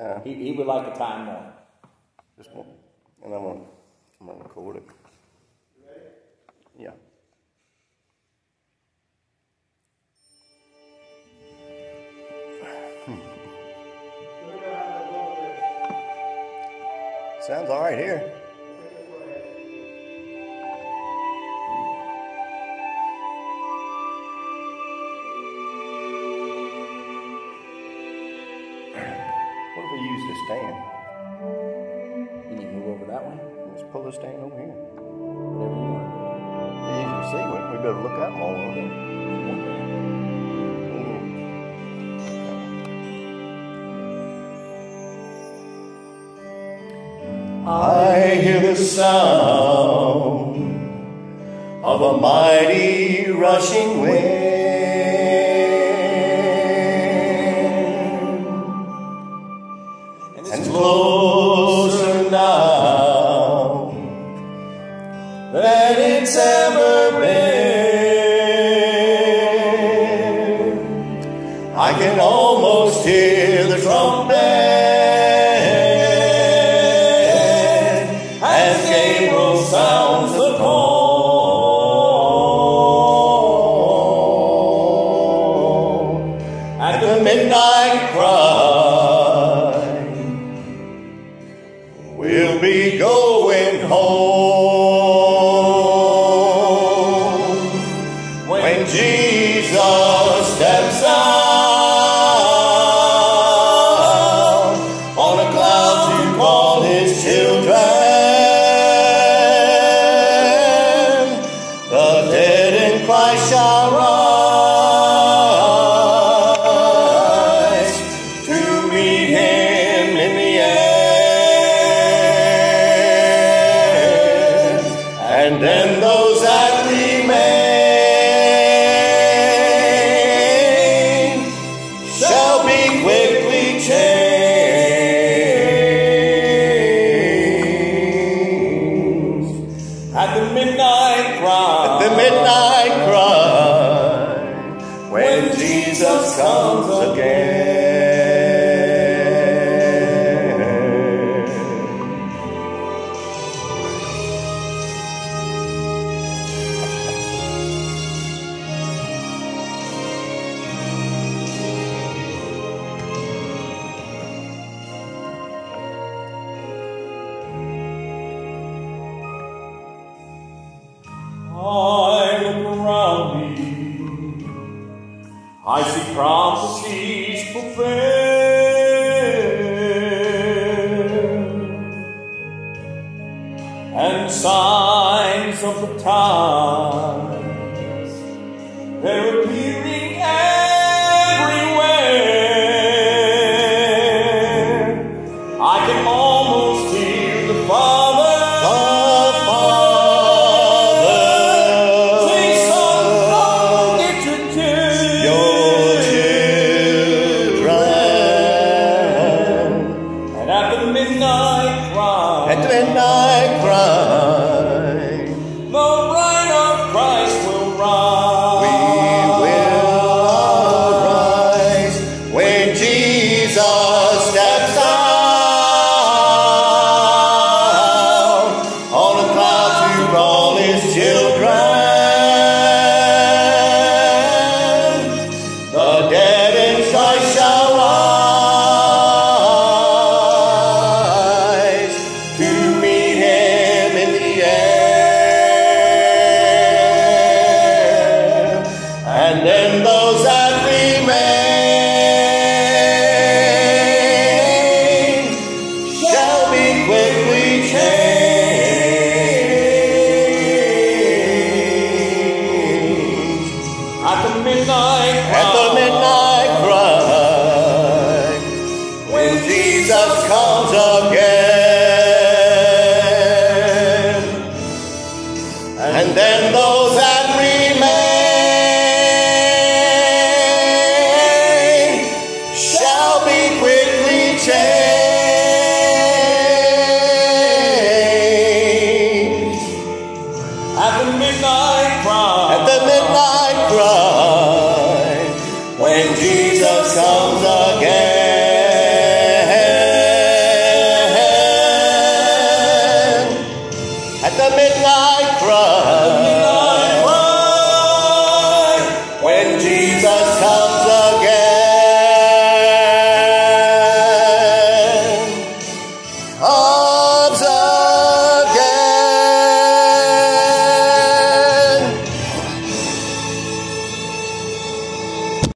Yeah. He, he would like a time more. Just one. And I'm gonna, I'm gonna record it. Yeah. Sounds all right here. Stand? You need to move over that way? Let's pull stand over here. Whatever you want. Easy to see. We, look out more. won't? I hear the sound of a mighty rushing wind. Closer now than it's ever been. I can almost hear the trumpet We'll be going home when Jesus steps out on a cloud to call his children. The dead in Christ shall be quickly changed. At the midnight cry. At the midnight cry, when Jesus comes again. I see prophecies fulfilled and signs of the times. They're appearing and then those that remain shall be quickly changed. At the midnight cry, at the midnight cry, when Jesus comes again. Oh.